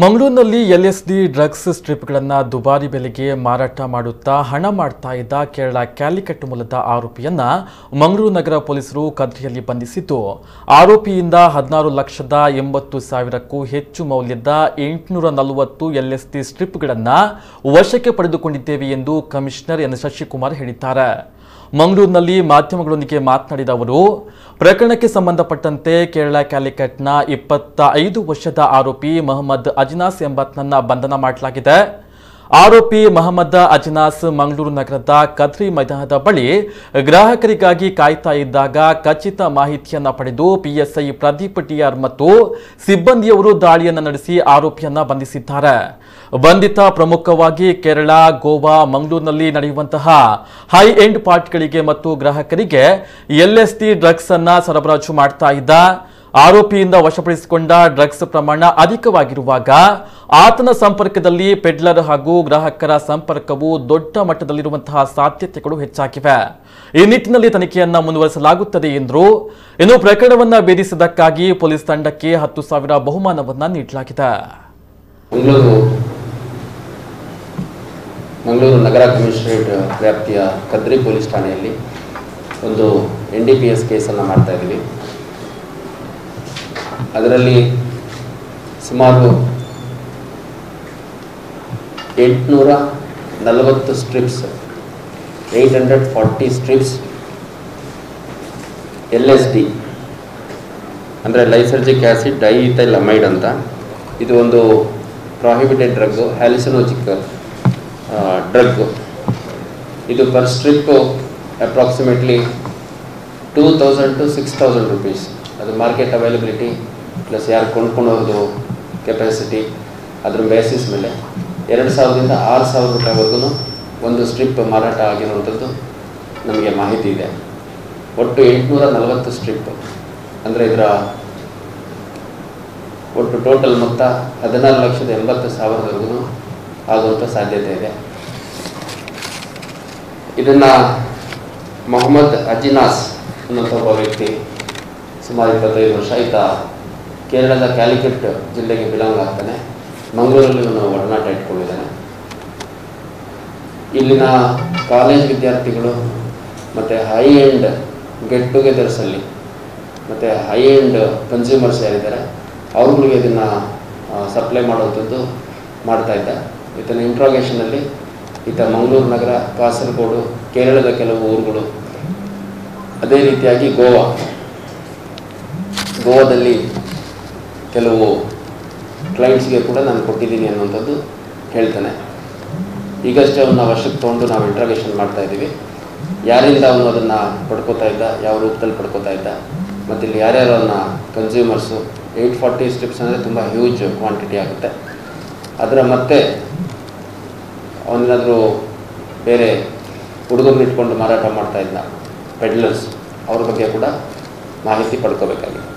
ಮಂಗಳೂರಿನಲ್ಲಿ ಎಲ್ಎಸ್ಡಿ ಡ್ರಗ್ಸ್ ಸ್ಟ್ರಿಪ್ಗಳನ್ನು ದುಬಾರಿ ಬೆಲೆಗೆ ಮಾರಾಟ ಮಾಡುತ್ತಾ ಹಣ ಮಾಡ್ತಾ ಇದ್ದ ಕೇರಳ ಕ್ಯಾಲಿಕಟ್ ಮೂಲದ ಆರೋಪಿಯನ್ನ ಮಂಗಳೂರು ನಗರ ಪೊಲೀಸರು ಕದ್ರಿಯಲ್ಲಿ ಬಂಧಿಸಿದ್ದು. ಆರೋಪಿಯಿಂದ ಹದಿನಾರು ಲಕ್ಷದ ಎಂಬತ್ತು ಸಾವಿರಕ್ಕೂ ಹೆಚ್ಚು ಮೌಲ್ಯದ ಎಂಟುನೂರ ನಲವತ್ತು ಎಲ್ಎಸ್ಡಿ ಸ್ಟ್ರಿಪ್ಗಳನ್ನು ವಶಕ್ಕೆ ಪಡೆದುಕೊಂಡಿದ್ದೇವೆ ಎಂದು ಕಮಿಷನರ್ ಎನ್ ಶಶಿಕುಮಾರ್ ಹೇಳಿದ್ದಾರೆ. ಮಂಗಳೂರಿನಲ್ಲಿ ಮಾಧ್ಯಮಗಳೊಂದಿಗೆ ಮಾತನಾಡಿದ ಅವರು, ಪ್ರಕರಣಕ್ಕೆ ಸಂಬಂಧಪಟ್ಟಂತೆ ಕೇರಳ ಕ್ಯಾಲಿಕಟ್ನ ಇಪ್ಪತ್ತ ಐದು ವರ್ಷದ ಆರೋಪಿ ಮೊಹಮ್ಮದ್ ಅಜಿನಾಸ್ ಎಂಬಾತನನ್ನ ಬಂಧನ ಮಾಡಲಾಗಿದೆ. ಆರೋಪಿ ಮಹಮ್ಮದ ಅಜನಾಸ್ ಮಂಗಳೂರು ನಗರದ ಕದ್ರಿ ಮೈದಾನದ ಬಳಿ ಗ್ರಾಹಕರಿಗಾಗಿ ಕಾಯ್ತಾ ಇದ್ದಾಗ ಖಚಿತ ಮಾಹಿತಿಯನ್ನು ಪಡೆದು ಪಿಎಸ್ಐ ಪ್ರದೀಪ್ ಟಿಆರ್ ಮತ್ತು ಸಿಬ್ಬಂದಿಯವರು ದಾಳಿಯನ್ನು ನಡೆಸಿ ಆರೋಪಿಯನ್ನ ಬಂಧಿಸಿದ್ದಾರೆ. ಬಂಧಿತ ಪ್ರಮುಖವಾಗಿ ಕೇರಳ, ಗೋವಾ, ಮಂಗಳೂರಿನಲ್ಲಿ ನಡೆಯುವಂತಹ ಹೈ ಎಂಡ್ ಪಾರ್ಟ್ಗಳಿಗೆ ಮತ್ತು ಗ್ರಾಹಕರಿಗೆ ಎಲ್ಎಸ್ಟಿ ಡ್ರಗ್ಸ್ ಅನ್ನ ಸರಬರಾಜು ಮಾಡ್ತಾ ಇದ್ದ ಆರೋಪಿಯಿಂದ ವಶಪಡಿಸಿಕೊಂಡ ಡ್ರಗ್ಸ್ ಪ್ರಮಾಣ ಅಧಿಕವಾಗಿರುವಾಗ ಆತನ ಸಂಪರ್ಕದಲ್ಲಿ ಪೆಡ್ಲರ್ ಹಾಗೂ ಗ್ರಾಹಕರ ಸಂಪರ್ಕವು ದೊಡ್ಡ ಮಟ್ಟದಲ್ಲಿರುವಂತಹ ಸಾಧ್ಯತೆಗಳು ಹೆಚ್ಚಾಗಿವೆ. ಈ ನಿಟ್ಟಿನಲ್ಲಿ ತನಿಖೆಯನ್ನು ಮುಂದುವರಿಸಲಾಗುತ್ತದೆ ಎಂದರು. ಇನ್ನು ಪ್ರಕರಣವನ್ನು ಭೇದಿಸಿದ್ದಕ್ಕಾಗಿ ಪೊಲೀಸ್ ತಂಡಕ್ಕೆ ಹತ್ತು ಸಾವಿರ ಬಹುಮಾನವನ್ನ ನೀಡಲಾಗಿದೆ. ಮಂಗಳೂರು ನಗರ ಕಮಿಷನರೇಟ್ ವ್ಯಾಪ್ತಿಯ ಕದ್ರಿ ಪೊಲೀಸ್ ಠಾಣೆಯಲ್ಲಿ ಒಂದು ಎನ್ ಡಿ ಪಿ ಎಸ್ ಕೇಸನ್ನು ಮಾಡ್ತಾ ಅದರಲ್ಲಿ ಸುಮಾರು ಎಂಟುನೂರ ನಲವತ್ತು strips eight hundred forty strips L S D ಅಂದರೆ ಲೈಸರ್ಜಿಕ್ ಆ್ಯಸಿಡ್ ಡೈಥೈಲ್ ಅಮೈಡ್ ಅಂತ. ಇದು ಒಂದು ಪ್ರಾಹಿಬಿಟೆಡ್ ಡ್ರಗ್ಗು ಹ್ಯಾಲಿಸನೋಜಿಕ್ ಡ್ರಗ್ಗು ಇದು per strip approximately two thousand to six thousand rupees ಅದು ಮಾರ್ಕೆಟ್ ಅವೈಲಬಿಲಿಟಿ ಪ್ಲಸ್ ಯಾರು ಕೊಂಡ್ಕೊಳ್ಳೋದು ಕೆಪಾಸಿಟಿ ಅದ್ರ ಬೇಸಿಸ್ ಮೇಲೆ ಎರಡು ಸಾವಿರದಿಂದ ಆರು ಸಾವಿರ ರೂಪಾಯಿವರೆಗೂ ಒಂದು ಸ್ಟ್ರಿಪ್ ಮಾರಾಟ ಆಗಿರುವಂಥದ್ದು ನಮಗೆ ಮಾಹಿತಿ ಇದೆ. ಒಟ್ಟು ಎಂಟುನೂರ ನಲವತ್ತು ಸ್ಟ್ರಿಪ್ ಅಂದರೆ ಇದರ ಒಟ್ಟು ಟೋಟಲ್ ಮೊತ್ತ ಹದಿನಾರು ಲಕ್ಷದ ಎಂಬತ್ತು ಸಾವಿರದವರೆಗೂ ಆಗುವಂಥ ಸಾಧ್ಯತೆ ಇದೆ. ಇದನ್ನು ಮೊಹಮ್ಮದ್ ಅಜಿನಾಸ್ ಅನ್ನೋಂಥ ಒಬ್ಬ ವ್ಯಕ್ತಿ ಸುಮಾರು ಇಪ್ಪತ್ತೈದು ವರ್ಷ ಈತ ಕೇರಳದ ಕ್ಯಾಲಿಕಟ್ ಜಿಲ್ಲೆಗೆ ಬಿಲಾಂಗ್ ಆಗ್ತಾನೆ. ಮಂಗಳೂರಲ್ಲಿ ಇವನು ಒಡನಾಟ ಇಟ್ಕೊಂಡಿದ್ದಾನೆ. ಇಲ್ಲಿನ ಕಾಲೇಜ್ ವಿದ್ಯಾರ್ಥಿಗಳು ಮತ್ತು ಹೈ ಎಂಡ್ ಗೆಟ್ ಟುಗೆದರ್ಸಲ್ಲಿ ಮತ್ತು ಹೈ ಎಂಡ್ ಕನ್ಸ್ಯೂಮರ್ಸ್ ಯಾರಿದ್ದಾರೆ, ಅವ್ರುಗಳಿಗೆ ಇದನ್ನು ಸಪ್ಲೈ ಮಾಡುವಂಥದ್ದು ಮಾಡ್ತಾ ಇದ್ದ. ಈತನ ಇಂಟ್ರಾಗೇಷನಲ್ಲಿ ಈತ ಮಂಗಳೂರು ನಗರ, ಕಾಸರಗೋಡು, ಕೇರಳದ ಕೆಲವು ಊರುಗಳು, ಅದೇ ರೀತಿಯಾಗಿ ಗೋವಾ. ಗೋವಾದಲ್ಲಿ ಕೆಲವು ಕ್ಲೈಂಟ್ಸ್ಗೆ ಕೂಡ ನಾನು ಕೊಟ್ಟಿದ್ದೀನಿ ಅನ್ನುವಂಥದ್ದು ಹೇಳ್ತಾನೆ. ಈಗಷ್ಟೇ ಅವನ್ನ ವರ್ಷಕ್ಕೆ ತೊಗೊಂಡು ನಾವು ಇಂಟ್ರಾಗೇಷನ್ ಮಾಡ್ತಾ ಇದ್ದೀವಿ. ಯಾರಿಂದ ಅವನು ಅದನ್ನು ಪಡ್ಕೋತಾ ಇದ್ದ, ಯಾವ ರೂಪದಲ್ಲಿ ಪಡ್ಕೋತಾ ಇದ್ದ ಮತ್ತು ಇಲ್ಲಿ ಯಾರ್ಯಾರು ಅವನ್ನ ಕನ್ಸ್ಯೂಮರ್ಸು ಏಯ್ಟ್ ಫಾರ್ಟಿ ಸ್ಟ್ರಿಪ್ಸ್ ಅಂದರೆ ತುಂಬ ಹ್ಯೂಜ್ ಕ್ವಾಂಟಿಟಿ ಆಗುತ್ತೆ. ಅದರ ಮತ್ತೆ ಅವನೇನಾದರೂ ಬೇರೆ ಹುಡುಗರು ಇಟ್ಕೊಂಡು ಮಾರಾಟ ಮಾಡ್ತಾ ಇದ್ದ ಪೆಡ್ಲರ್ಸ್ ಅವ್ರ ಬಗ್ಗೆ ಕೂಡ ಮಾಹಿತಿ ಪಡ್ಕೋಬೇಕಾಗಿದೆ.